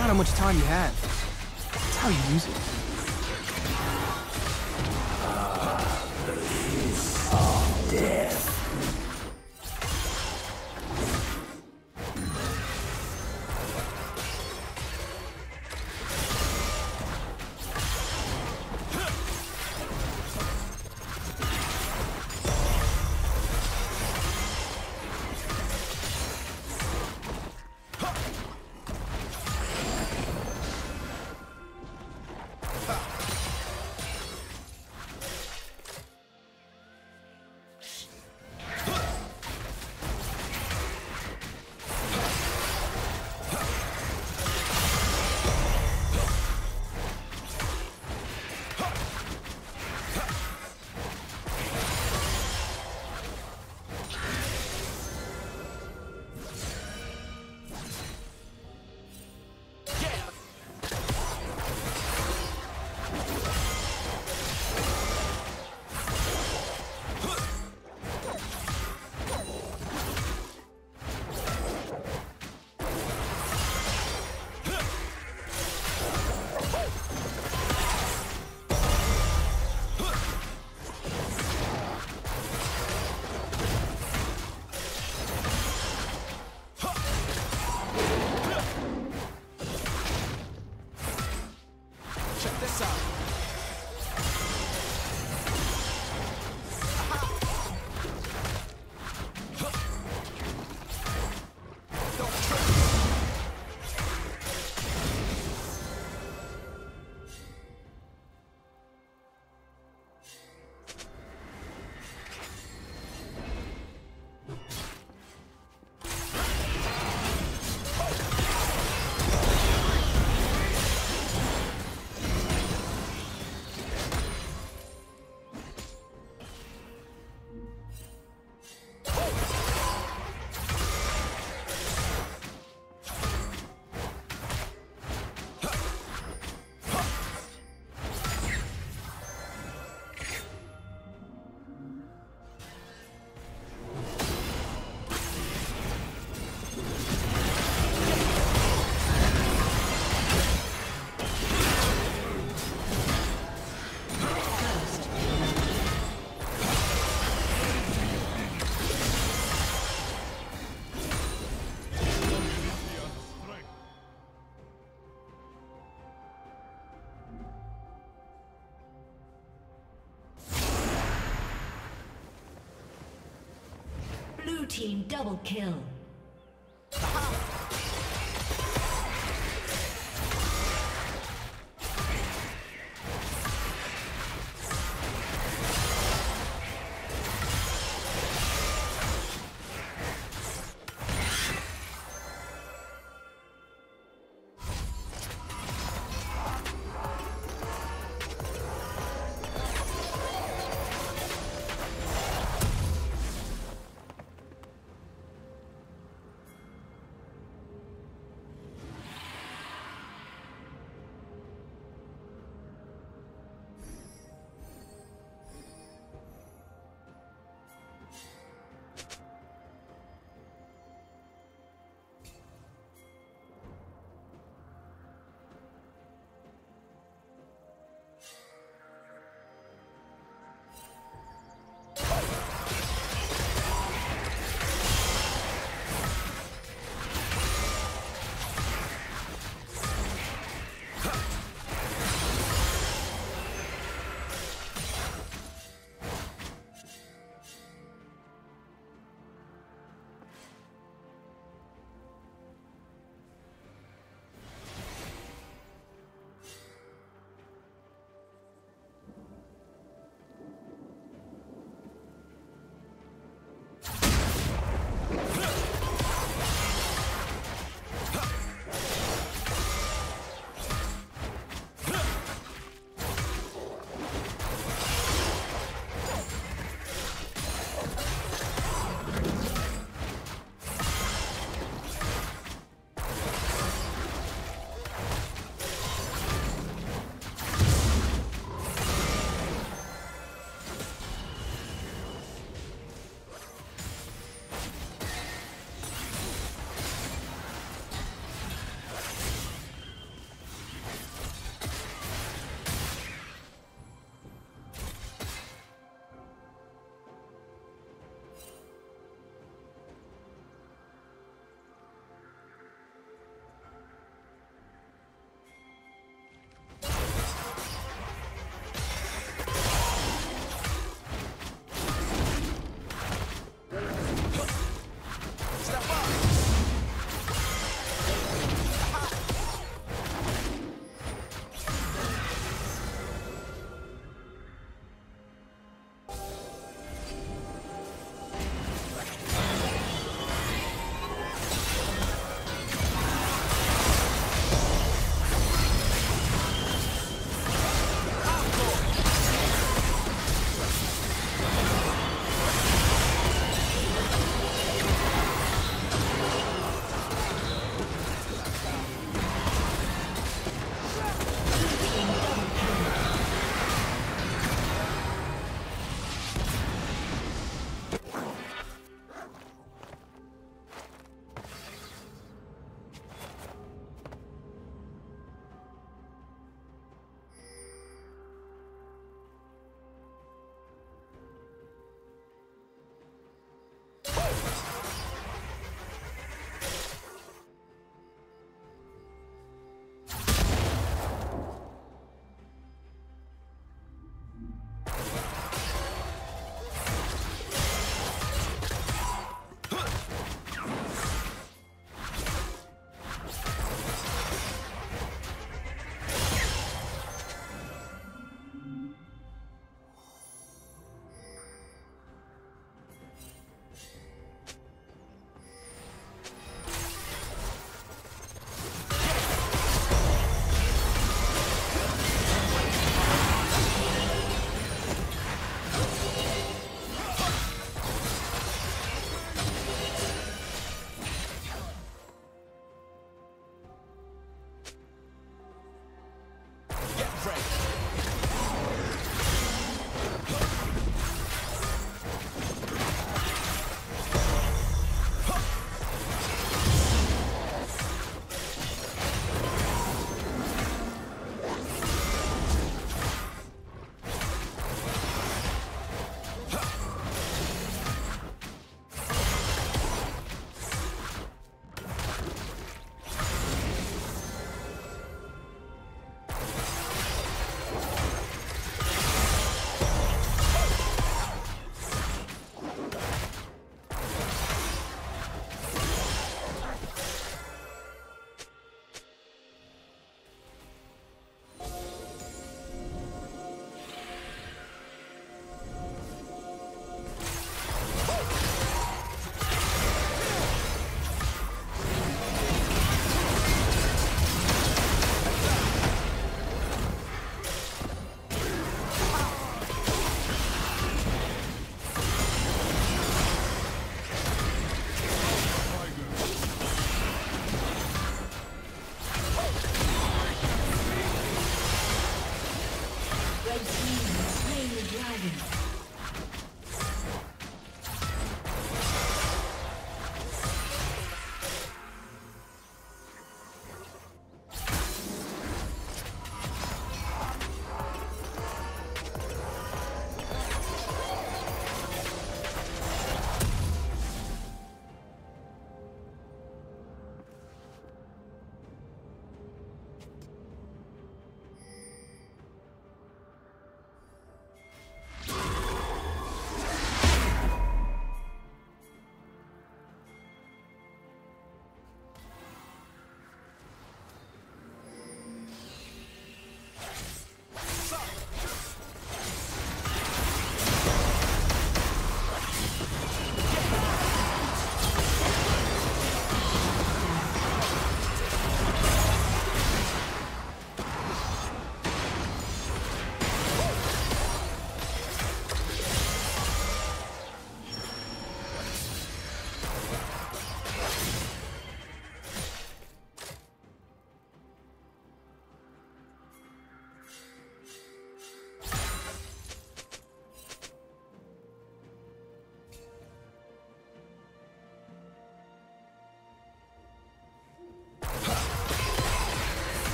not how much time you have. It's how you use it. Check team double kill.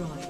Destroyed.